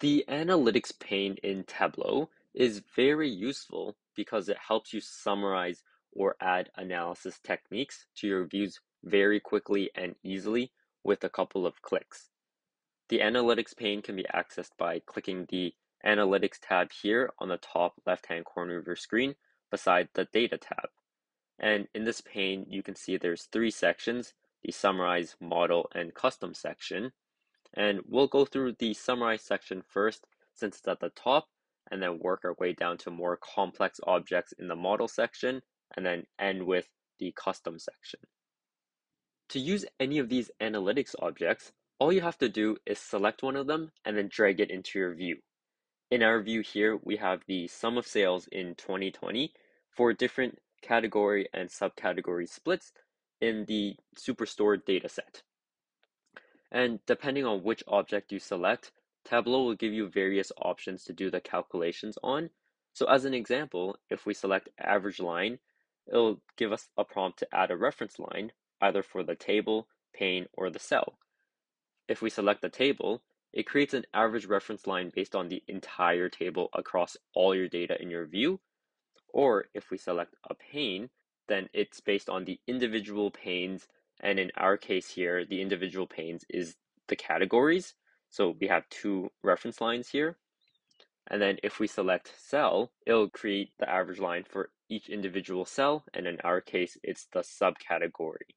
The analytics pane in Tableau is very useful because it helps you summarize or add analysis techniques to your views very quickly and easily with a couple of clicks. The analytics pane can be accessed by clicking the analytics tab here on the top left hand corner of your screen beside the data tab. And in this pane, you can see there's three sections, the summarize, model, and custom section. And we'll go through the summarize section first since it's at the top and then work our way down to more complex objects in the model section and then end with the custom section. To use any of these analytics objects, all you have to do is select one of them and then drag it into your view. In our view here, we have the sum of sales in 2020 for different category and subcategory splits in the Superstore dataset. And depending on which object you select, Tableau will give you various options to do the calculations on. So as an example, if we select average line, it'll give us a prompt to add a reference line, either for the table, pane, or the cell. If we select the table, it creates an average reference line based on the entire table across all your data in your view. Or if we select a pane, then it's based on the individual panes and in our case here, the individual panes is the categories. So we have two reference lines here. And then if we select cell, it'll create the average line for each individual cell. And in our case, it's the subcategory.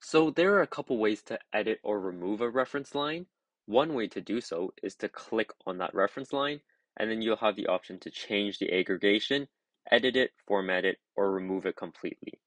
So there are a couple ways to edit or remove a reference line. One way to do so is to click on that reference line, and then you'll have the option to change the aggregation, edit it, format it, or remove it completely.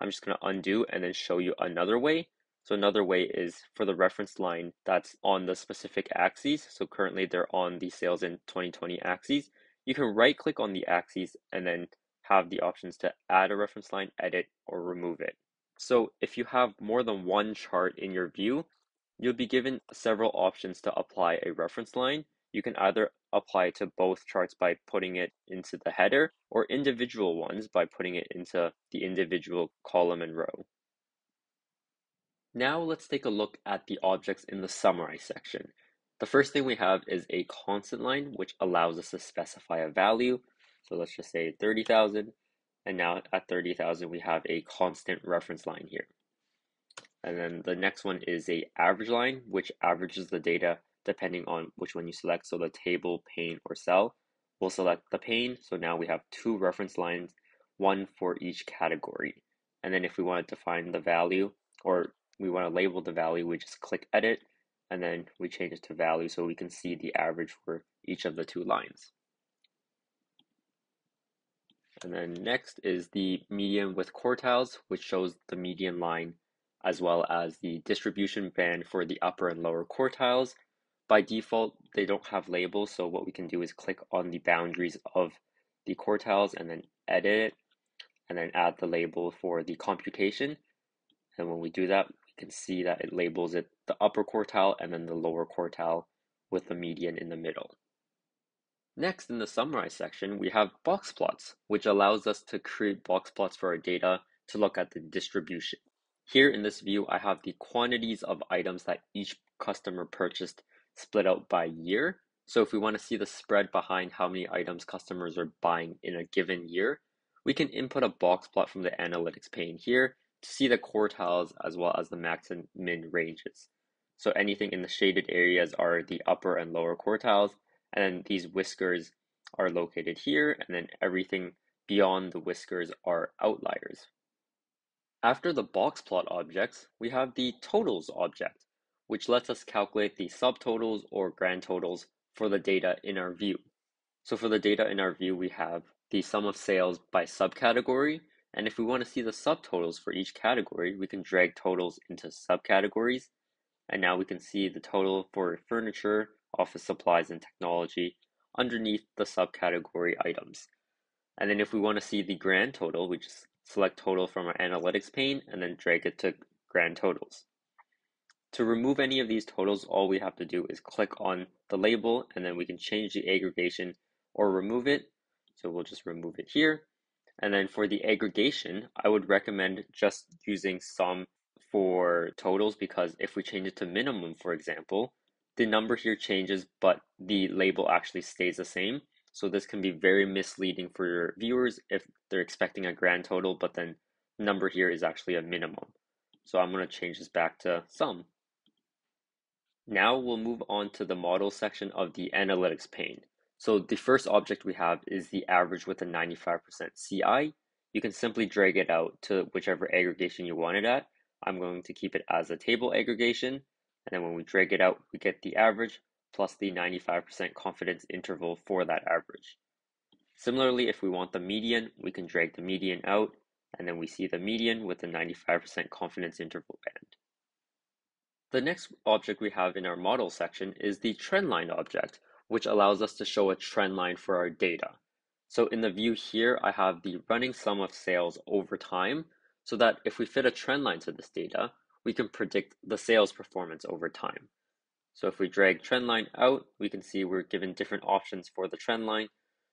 I'm just going to undo and then show you another way. So another way is for the reference line that's on the specific axes. So currently they're on the sales in 2020 axes. You can right click on the axes and then have the options to add a reference line, edit, or remove it. So if you have more than one chart in your view, you'll be given several options to apply a reference line. You can either apply it to both charts by putting it into the header or individual ones by putting it into the individual column and row. Now let's take a look at the objects in the summarize section. The first thing we have is a constant line, which allows us to specify a value. So let's just say 30,000. And now at 30,000, we have a constant reference line here. And then the next one is a average line, which averages the data depending on which one you select. So the table, pane, or cell. We'll select the pane. So now we have two reference lines, one for each category. And then if we wanted to find the value or we want to label the value, we just click edit and then we change it to value so we can see the average for each of the two lines. And then next is the median with quartiles, which shows the median line as well as the distribution band for the upper and lower quartiles by default, they don't have labels, so what we can do is click on the boundaries of the quartiles and then edit it, and then add the label for the computation. And when we do that, we can see that it labels it the upper quartile and then the lower quartile with the median in the middle. Next, in the summarize section, we have box plots, which allows us to create box plots for our data to look at the distribution. Here in this view, I have the quantities of items that each customer purchased split out by year. So if we want to see the spread behind how many items customers are buying in a given year, we can input a box plot from the analytics pane here to see the quartiles as well as the max and min ranges. So anything in the shaded areas are the upper and lower quartiles, and then these whiskers are located here, and then everything beyond the whiskers are outliers. After the box plot objects, we have the totals object which lets us calculate the subtotals or grand totals for the data in our view. So for the data in our view, we have the sum of sales by subcategory. And if we want to see the subtotals for each category, we can drag totals into subcategories. And now we can see the total for furniture, office supplies, and technology underneath the subcategory items. And then if we want to see the grand total, we just select total from our analytics pane and then drag it to grand totals. To remove any of these totals, all we have to do is click on the label and then we can change the aggregation or remove it. So we'll just remove it here. And then for the aggregation, I would recommend just using sum for totals because if we change it to minimum, for example, the number here changes, but the label actually stays the same. So this can be very misleading for your viewers if they're expecting a grand total, but then number here is actually a minimum. So I'm going to change this back to sum. Now we'll move on to the model section of the analytics pane. So the first object we have is the average with a 95% CI. You can simply drag it out to whichever aggregation you want it at. I'm going to keep it as a table aggregation. And then when we drag it out, we get the average plus the 95% confidence interval for that average. Similarly, if we want the median, we can drag the median out, and then we see the median with the 95% confidence interval band. The next object we have in our model section is the trendline object, which allows us to show a trend line for our data. So in the view here, I have the running sum of sales over time, so that if we fit a trend line to this data, we can predict the sales performance over time. So if we drag trend line out, we can see we're given different options for the trend line.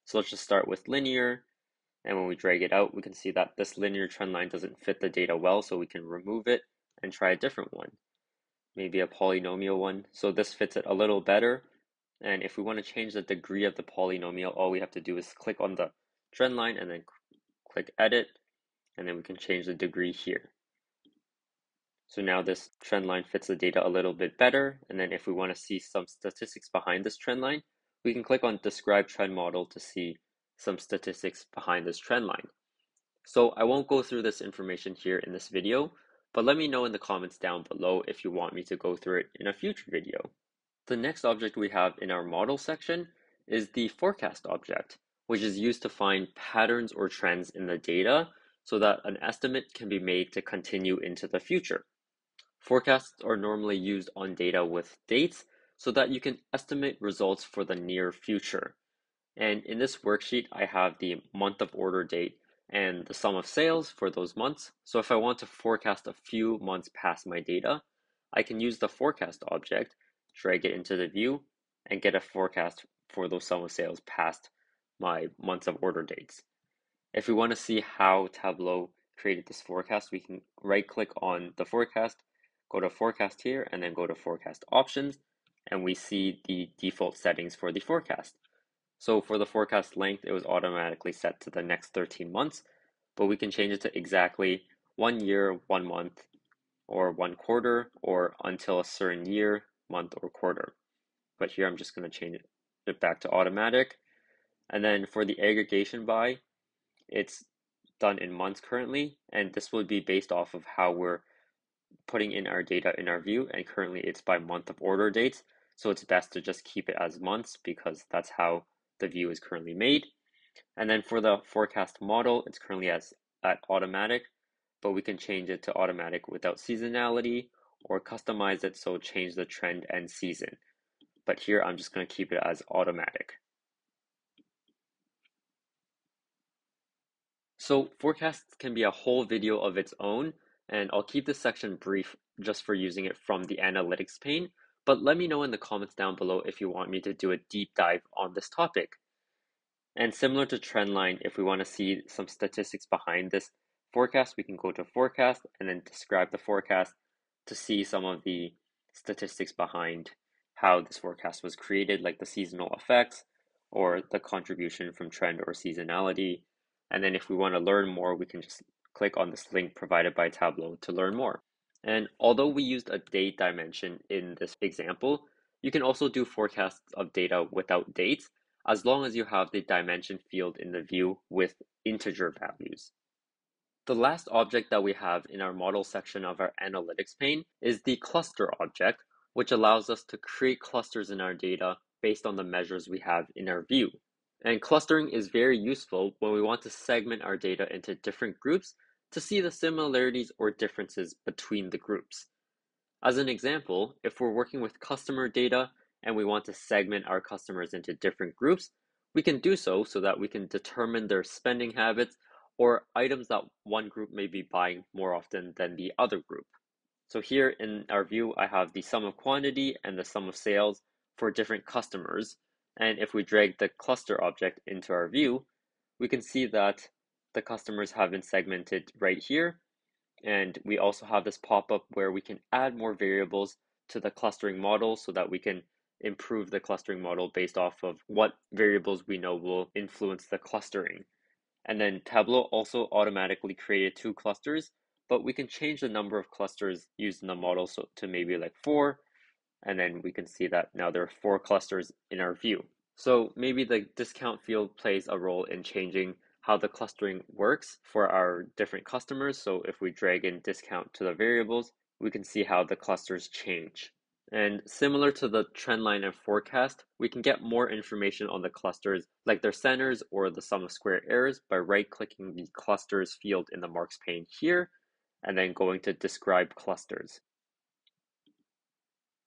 So let's just start with linear. And when we drag it out, we can see that this linear trend line doesn't fit the data well, so we can remove it and try a different one. Maybe a polynomial one. So this fits it a little better. And if we want to change the degree of the polynomial, all we have to do is click on the trend line and then click edit. And then we can change the degree here. So now this trend line fits the data a little bit better. And then if we want to see some statistics behind this trend line, we can click on describe trend model to see some statistics behind this trend line. So I won't go through this information here in this video, but let me know in the comments down below if you want me to go through it in a future video. The next object we have in our model section is the forecast object, which is used to find patterns or trends in the data so that an estimate can be made to continue into the future. Forecasts are normally used on data with dates so that you can estimate results for the near future. And in this worksheet, I have the month of order date and the sum of sales for those months. So if I want to forecast a few months past my data, I can use the forecast object, drag it into the view, and get a forecast for those sum of sales past my months of order dates. If we want to see how Tableau created this forecast, we can right click on the forecast go to forecast here and then go to forecast options and we see the default settings for the forecast. So for the forecast length, it was automatically set to the next 13 months, but we can change it to exactly one year, one month, or one quarter, or until a certain year, month, or quarter. But here I'm just going to change it back to automatic. And then for the aggregation by, it's done in months currently, and this will be based off of how we're putting in our data in our view and currently it's by month of order dates. So it's best to just keep it as months because that's how the view is currently made. And then for the forecast model, it's currently as at automatic, but we can change it to automatic without seasonality or customize it so change the trend and season. But here I'm just going to keep it as automatic. So forecasts can be a whole video of its own, and I'll keep this section brief just for using it from the analytics pane, but let me know in the comments down below if you want me to do a deep dive on this topic. And similar to trendline, if we want to see some statistics behind this forecast, we can go to forecast and then describe the forecast to see some of the statistics behind how this forecast was created, like the seasonal effects or the contribution from trend or seasonality. And then if we want to learn more, we can just click on this link provided by Tableau to learn more. And although we used a date dimension in this example, you can also do forecasts of data without dates, as long as you have the dimension field in the view with integer values. The last object that we have in our model section of our analytics pane is the cluster object, which allows us to create clusters in our data based on the measures we have in our view. And clustering is very useful when we want to segment our data into different groups to see the similarities or differences between the groups. As an example, if we're working with customer data and we want to segment our customers into different groups, we can do so so that we can determine their spending habits or items that one group may be buying more often than the other group. So here in our view, I have the sum of quantity and the sum of sales for different customers. And if we drag the cluster object into our view, we can see that the customers have been segmented right here. And we also have this pop-up where we can add more variables to the clustering model so that we can improve the clustering model based off of what variables we know will influence the clustering. And then Tableau also automatically created two clusters, but we can change the number of clusters used in the model so to maybe like four, and then we can see that now there are four clusters in our view. So maybe the discount field plays a role in changing how the clustering works for our different customers. So if we drag in discount to the variables, we can see how the clusters change. And similar to the trend line and forecast, we can get more information on the clusters, like their centers or the sum of square errors, by right-clicking the clusters field in the marks pane here, and then going to describe clusters.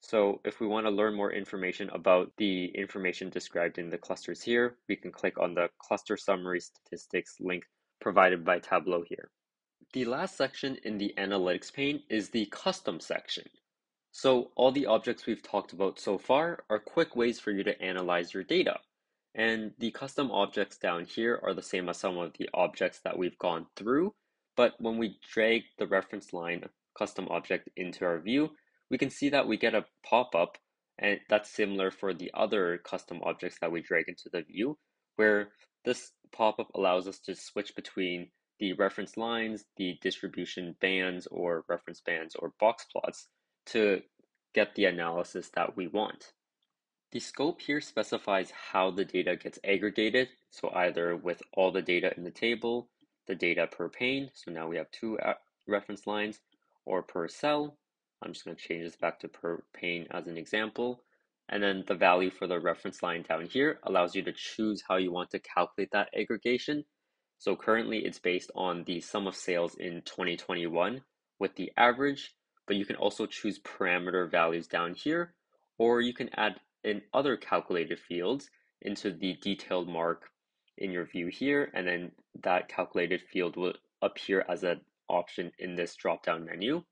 So if we want to learn more information about the information described in the clusters here, we can click on the cluster summary statistics link provided by Tableau here. The last section in the analytics pane is the custom section. So all the objects we've talked about so far are quick ways for you to analyze your data. And the custom objects down here are the same as some of the objects that we've gone through. But when we drag the reference line custom object into our view, we can see that we get a pop-up and that's similar for the other custom objects that we drag into the view, where this pop-up allows us to switch between the reference lines, the distribution bands or reference bands or box plots to get the analysis that we want. The scope here specifies how the data gets aggregated, so either with all the data in the table, the data per pane, so now we have two uh, reference lines, or per cell. I'm just going to change this back to per pane as an example. And then the value for the reference line down here allows you to choose how you want to calculate that aggregation. So currently it's based on the sum of sales in 2021 with the average but you can also choose parameter values down here, or you can add in other calculated fields into the detailed mark in your view here, and then that calculated field will appear as an option in this drop-down menu.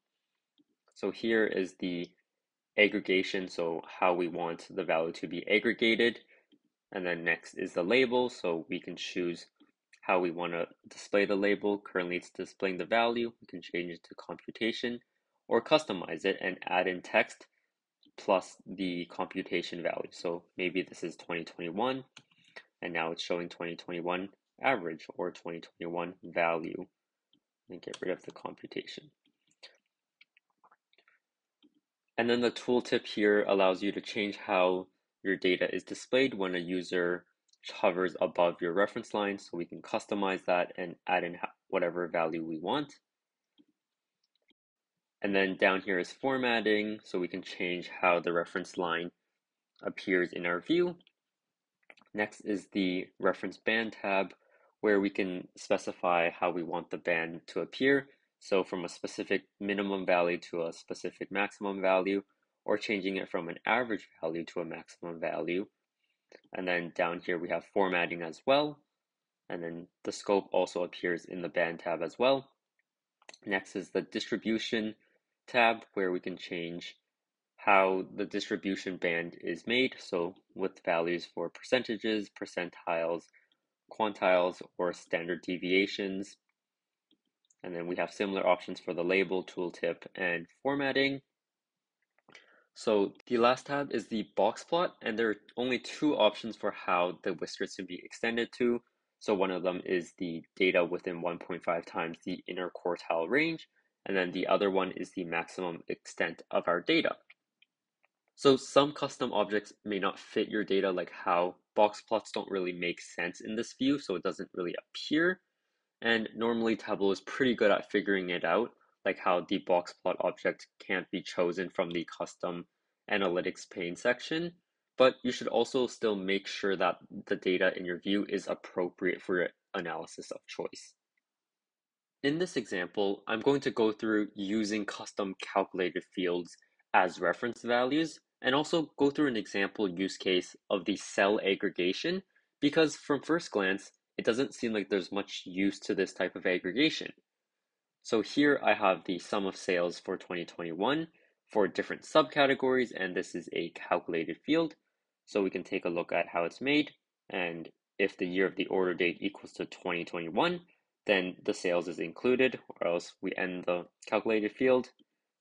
So here is the aggregation, so how we want the value to be aggregated. And then next is the label, so we can choose how we want to display the label. Currently it's displaying the value, we can change it to computation or customize it and add in text plus the computation value. So maybe this is 2021 and now it's showing 2021 average or 2021 value and get rid of the computation. And then the tooltip here allows you to change how your data is displayed when a user hovers above your reference line. So we can customize that and add in whatever value we want. And then down here is formatting, so we can change how the reference line appears in our view. Next is the reference band tab, where we can specify how we want the band to appear. So from a specific minimum value to a specific maximum value, or changing it from an average value to a maximum value. And then down here we have formatting as well. And then the scope also appears in the band tab as well. Next is the distribution tab where we can change how the distribution band is made. So with values for percentages, percentiles, quantiles, or standard deviations. And then we have similar options for the label, tooltip, and formatting. So the last tab is the box plot, and there are only two options for how the whiskers can be extended to. So one of them is the data within 1.5 times the inner quartile range, and then the other one is the maximum extent of our data. So some custom objects may not fit your data like how box plots don't really make sense in this view, so it doesn't really appear. And normally Tableau is pretty good at figuring it out, like how the box plot object can't be chosen from the custom analytics pane section. But you should also still make sure that the data in your view is appropriate for your analysis of choice. In this example, I'm going to go through using custom calculated fields as reference values and also go through an example use case of the cell aggregation because from first glance, it doesn't seem like there's much use to this type of aggregation. So here I have the sum of sales for 2021 for different subcategories, and this is a calculated field. So we can take a look at how it's made. And if the year of the order date equals to 2021, then the sales is included, or else we end the calculated field.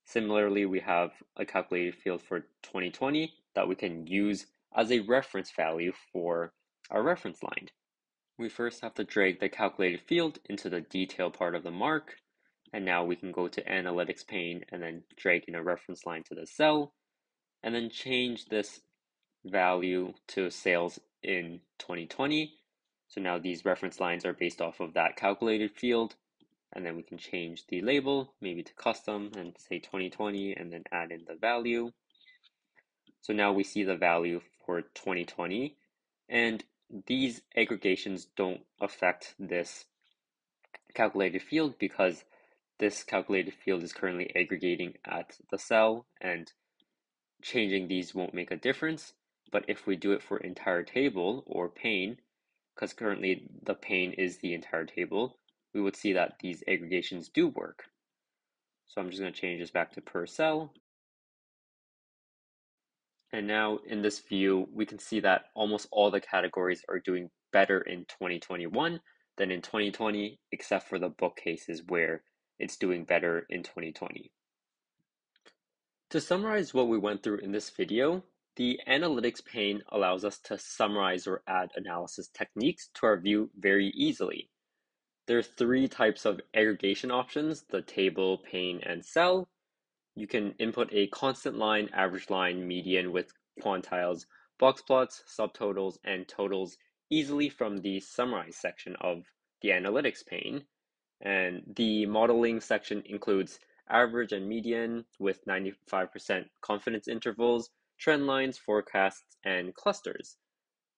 Similarly, we have a calculated field for 2020, that we can use as a reference value for our reference line. We first have to drag the calculated field into the detail part of the mark. And now we can go to analytics pane and then drag in a reference line to the cell and then change this value to sales in 2020. So now these reference lines are based off of that calculated field. And then we can change the label, maybe to custom and say 2020 and then add in the value. So now we see the value for 2020 and these aggregations don't affect this calculated field because this calculated field is currently aggregating at the cell and changing these won't make a difference. But if we do it for entire table or pane, because currently the pane is the entire table, we would see that these aggregations do work. So I'm just going to change this back to per cell. And now in this view, we can see that almost all the categories are doing better in 2021 than in 2020, except for the bookcases where it's doing better in 2020. To summarize what we went through in this video, the analytics pane allows us to summarize or add analysis techniques to our view very easily. There are three types of aggregation options, the table, pane, and cell. You can input a constant line, average line, median with quantiles, box plots, subtotals, and totals easily from the summarize section of the analytics pane. And the modeling section includes average and median with 95% confidence intervals, trend lines, forecasts, and clusters.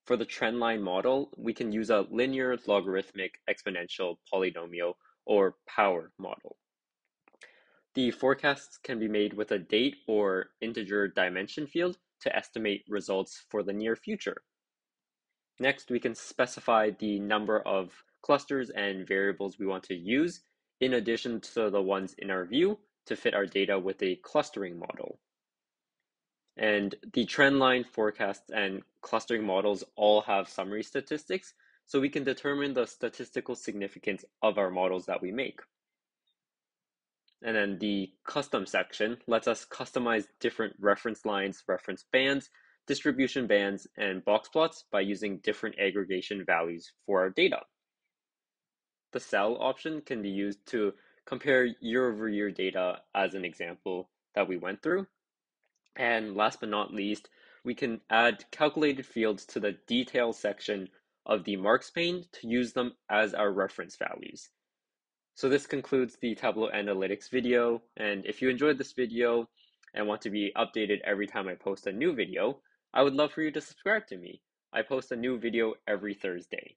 For the trendline model, we can use a linear, logarithmic, exponential, polynomial, or power model. The forecasts can be made with a date or integer dimension field to estimate results for the near future. Next, we can specify the number of clusters and variables we want to use in addition to the ones in our view to fit our data with a clustering model. And the trend line forecasts and clustering models all have summary statistics, so we can determine the statistical significance of our models that we make. And then the custom section lets us customize different reference lines, reference bands, distribution bands, and box plots by using different aggregation values for our data. The cell option can be used to compare year over year data as an example that we went through. And last but not least, we can add calculated fields to the details section of the marks pane to use them as our reference values. So this concludes the Tableau Analytics video. And if you enjoyed this video and want to be updated every time I post a new video, I would love for you to subscribe to me. I post a new video every Thursday.